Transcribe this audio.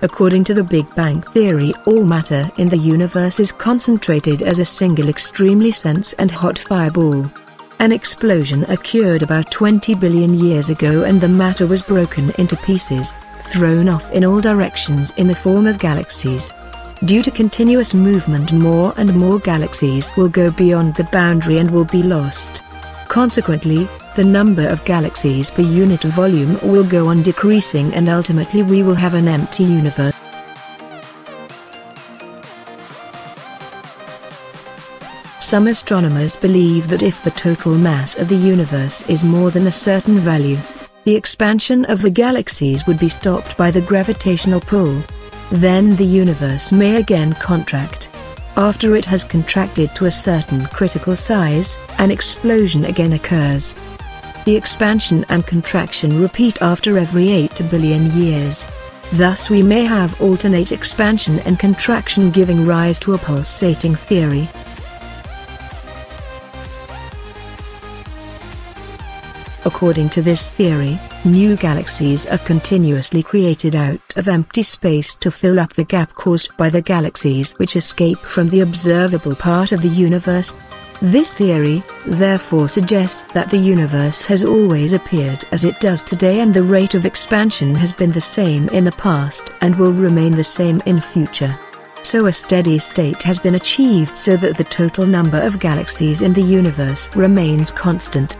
According to the Big Bang Theory all matter in the universe is concentrated as a single extremely dense and hot fireball. An explosion occurred about 20 billion years ago and the matter was broken into pieces, thrown off in all directions in the form of galaxies. Due to continuous movement more and more galaxies will go beyond the boundary and will be lost. Consequently, the number of galaxies per unit volume will go on decreasing and ultimately we will have an empty universe. Some astronomers believe that if the total mass of the universe is more than a certain value, the expansion of the galaxies would be stopped by the gravitational pull. Then the universe may again contract. After it has contracted to a certain critical size, an explosion again occurs. The expansion and contraction repeat after every 8 billion years. Thus we may have alternate expansion and contraction giving rise to a pulsating theory. According to this theory, new galaxies are continuously created out of empty space to fill up the gap caused by the galaxies which escape from the observable part of the universe. This theory, therefore suggests that the universe has always appeared as it does today and the rate of expansion has been the same in the past and will remain the same in future. So a steady state has been achieved so that the total number of galaxies in the universe remains constant.